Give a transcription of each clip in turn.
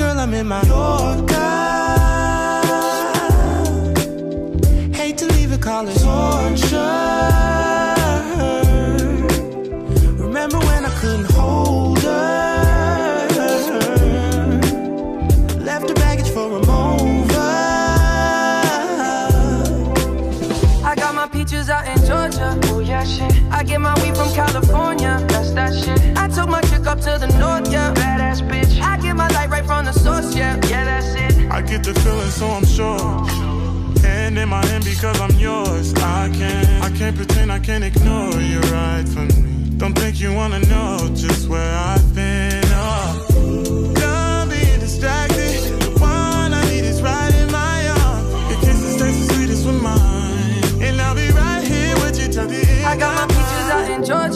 I left my girl, I'm in Mallorca. Hate to leave it, call it torture. Remember when I couldn't hold her? Left her baggage for Rimowa. I got my peaches out in Georgia. Oh yeah, shit. I get my weed from California. That's that shit. I took my chick up to the north, yeah. Badass bitch. In my hand because I'm yours. I can't, I can't pretend, I can't ignore you right from me. Don't think you wanna know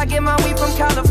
I get my weed from California.